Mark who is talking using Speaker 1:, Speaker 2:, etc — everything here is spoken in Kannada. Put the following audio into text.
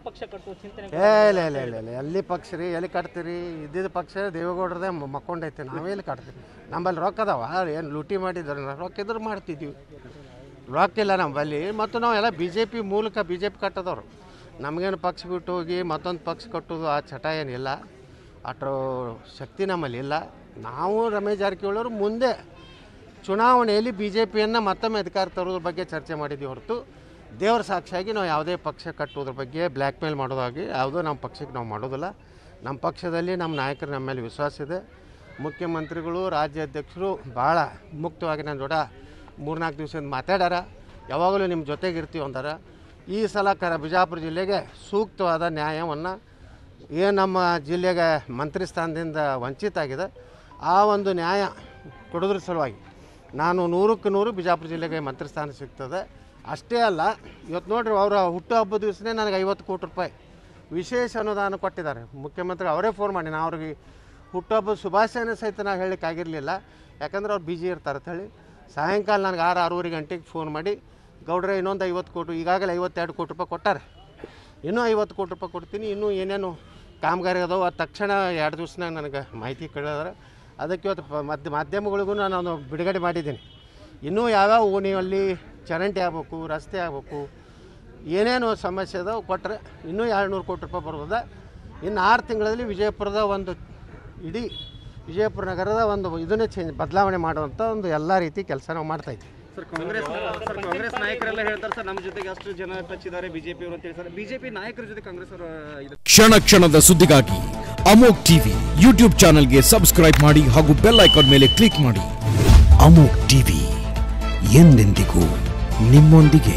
Speaker 1: ಪಕ್ಷ ಕಟ್ಟುವ ಚಿಂತನೆ
Speaker 2: ಏ ಇಲ್ಲ ಇಲ್ಲ ಇಲ್ಲ ಇಲ್ಲ. ಎಲ್ಲಿ ಪಕ್ಷ ರೀ ಎಲ್ಲಿ ಕಟ್ತೀರಿ? ಇದ್ದಿದ್ದ ಪಕ್ಷ ದೇವೇಗೌಡರದೇ ಮಕ್ಕೊಂಡೈತೆ ನಾವೆಲ್ಲಿ ಕಟ್ತೀವಿ ನಮ್ಮಲ್ಲಿ ರೊಕ್ಕ ಅದಾವ. ಏನು ಲೂಟಿ ಮಾಡಿದ್ರೆ ರೊಕ್ಕ ಇದ್ರೆ ಮಾಡ್ತಿದ್ವಿ. ರೊಕ್ಕ ಇಲ್ಲ ನಮ್ಮಲ್ಲಿ. ಮತ್ತು ನಾವು ಎಲ್ಲ ಬಿ ಜೆ ಪಿ ಮೂಲಕ ಬಿ ಜೆ ಪಿ ಕಟ್ಟದವ್ರು. ನಮಗೇನು ಪಕ್ಷ ಬಿಟ್ಟು ಹೋಗಿ ಮತ್ತೊಂದು ಪಕ್ಷ ಕಟ್ಟೋದು ಆ ಚಟ ಏನಿಲ್ಲ. ಅಷ್ಟು ಶಕ್ತಿ ನಮ್ಮಲ್ಲಿ ಇಲ್ಲ. ನಾವು ರಮೇಶ್ ಜಾರಕಿಹೊಳಿ ಮುಂದೆ ಚುನಾವಣೆಯಲ್ಲಿ ಬಿ ಜೆ ಪಿಯನ್ನು ಮತ್ತೊಮ್ಮೆ ಅಧಿಕಾರ ತರೋದ್ರ ಬಗ್ಗೆ ಚರ್ಚೆ ಮಾಡಿದ್ದೀವಿ ಹೊರತು. ದೇವರ ಸಾಕ್ಷಿಯಾಗಿ ನಾವು ಯಾವುದೇ ಪಕ್ಷ ಕಟ್ಟುವುದ್ರ ಬಗ್ಗೆ ಬ್ಲ್ಯಾಕ್ ಮೇಲ್ ಮಾಡೋದಾಗಿ ಯಾವುದೋ ನಮ್ಮ ಪಕ್ಷಕ್ಕೆ ನಾವು ಮಾಡೋದಿಲ್ಲ. ನಮ್ಮ ಪಕ್ಷದಲ್ಲಿ ನಮ್ಮ ನಾಯಕರು ನಮ್ಮ ಮೇಲೆ ವಿಶ್ವಾಸ ಇದೆ. ಮುಖ್ಯಮಂತ್ರಿಗಳು ರಾಜ್ಯ ಅಧ್ಯಕ್ಷರು ಭಾಳ ಮುಕ್ತವಾಗಿ ನನ್ನ ಜೋಡ ಮೂರ್ನಾಲ್ಕು ದಿವಸದಿಂದ ಮಾತಾಡ್ಯಾರ ಯಾವಾಗಲೂ ನಿಮ್ಮ ಜೊತೆಗೆ ಇರ್ತೀವಿ ಅಂದಾರ. ಈ ಸಲ ಕರ, ಬಿಜಾಪುರ ಜಿಲ್ಲೆಗೆ ಸೂಕ್ತವಾದ ನ್ಯಾಯವನ್ನು ಏನು ನಮ್ಮ ಜಿಲ್ಲೆಗೆ ಮಂತ್ರಿ ಸ್ಥಾನದಿಂದ ವಂಚಿತ ಆಗಿದೆ. ಆ ಒಂದು ನ್ಯಾಯ ಕೊಡೋದ್ರ ಸಲುವಾಗಿ ನಾನು ನೂರಕ್ಕೆ ನೂರು ಬಿಜಾಪುರ ಜಿಲ್ಲೆಗೆ ಮಂತ್ರಿ ಸ್ಥಾನ ಸಿಗ್ತದೆ. ಅಷ್ಟೇ ಅಲ್ಲ ಇವತ್ತು ನೋಡ್ರಿ ಅವರ ಹುಟ್ಟುಹಬ್ಬದ ದಿವಸನೇ ನನಗೆ ಐವತ್ತು ಕೋಟಿ ರೂಪಾಯಿ ವಿಶೇಷ ಅನುದಾನ ಕೊಟ್ಟಿದ್ದಾರೆ. ಮುಖ್ಯಮಂತ್ರಿ ಅವರೇ ಫೋನ್ ಮಾಡಿ ನಾನು ಅವ್ರಿಗೆ ಹುಟ್ಟುಹಬ್ಬದ ಶುಭಾಶಯನ ಸಹಿತ ನಾವು ಹೇಳಲಿಕ್ಕೆ ಆಗಿರಲಿಲ್ಲ. ಯಾಕಂದ್ರೆ ಅವ್ರು ಬಿಜಿ ಇರ್ತಾರೆ ಅಂತ ಹೇಳಿ, ಸಾಯಂಕಾಲ ನನಗೆ ಆರು ಆರೂವರೆ ಗಂಟೆಗೆ ಫೋನ್ ಮಾಡಿ, ಗೌಡ್ರೆ ಇನ್ನೊಂದು ಐವತ್ತು ಕೋಟಿ, ಈಗಾಗಲೇ ಐವತ್ತೆರಡು ಕೋಟಿ ರೂಪಾಯಿ ಕೊಟ್ಟಾರೆ. ಇನ್ನೂ ಐವತ್ತು ಕೋಟಿ ರೂಪಾಯಿ ಕೊಡ್ತೀನಿ, ಇನ್ನೂ ಏನೇನು ಕಾಮಗಾರಿ ಅದಾವೆ, ಅದು ತಕ್ಷಣ ಎರಡು ದಿವ್ಸನಾಗ ನನಗೆ ಮಾಹಿತಿ ಕೇಳಿದ್ರೆ. ಅದಕ್ಕೆ ಇವತ್ತು ಮಧ್ಯ ಮಾಧ್ಯಮಗಳಿಗೂ ನಾನು ಬಿಡುಗಡೆ ಮಾಡಿದ್ದೀನಿ. ಇನ್ನೂ ಯಾವ್ಯಾವ ಓಣಿಯಲ್ಲಿ ಚರಂಡಿ ಆಗ್ಬೇಕು ರಸ್ತೆ ಆಗ್ಬೇಕು ಏನೇನು ಸಮಸ್ಯೆ ಅದಾವೆ ಕೊಟ್ಟರೆ ಇನ್ನೂ ಎರಡು ನೂರು ಕೋಟಿ ರೂಪಾಯಿ ಬರ್ಬೋದ ಇನ್ನು ಆರು ತಿಂಗಳಲ್ಲಿ ವಿಜಯಪುರದ ಒಂದು ಇಡೀ ವಿಜಯಪುರ ನಗರದ ಒಂದು ಇದನ್ನೇ ಚೇಂಜ್ ಬದಲಾವಣೆ ಮಾಡುವಂಥ ಒಂದು ಎಲ್ಲ ರೀತಿ ಕೆಲಸ ನಾವು ಮಾಡ್ತಾಯಿದ್ದೀವಿ
Speaker 3: ಸರ್ ಕಾಂಗ್ರೆಸ್ ಸರ್ ಕಾಂಗ್ರೆಸ್ ನಾಯಕರೆಲ್ಲ ಹೇಳ್ತಾರೆ ಸರ್ ನಮ್ಮ ಜೊತೆಗೆ ಅಷ್ಟು ಜನ ಟಚ್ ಇದ್ದಾರೆ ಬಿಜೆಪಿ ಅವರು ಅಂತ ಹೇಳಿ. ಸರ್ ಬಿಜೆಪಿ ನಾಯಕರ ಜೊತೆ ಕಾಂಗ್ರೆಸ್ ಅವರು ಇದು
Speaker 4: ಕ್ಷಣ ಕ್ಷಣದ ಸುದ್ದಿಗಾಗಿ ಅಮೋಕ್ ಟಿವಿ ಯೂಟ್ಯೂಬ್ ಚಾನೆಲ್ಗೆ ಸಬ್ಸ್ಕ್ರೈಬ್ ಮಾಡಿ ಹಾಗೂ ಬೆಲ್ ಐಕಾನ್ ಮೇಲೆ ಕ್ಲಿಕ್ ಮಾಡಿ ಅಮೋಕ್ ಟಿವಿ ಎಂದೆಂದಿಗೂ ನಿಮ್ಮೊಂದಿಗೆ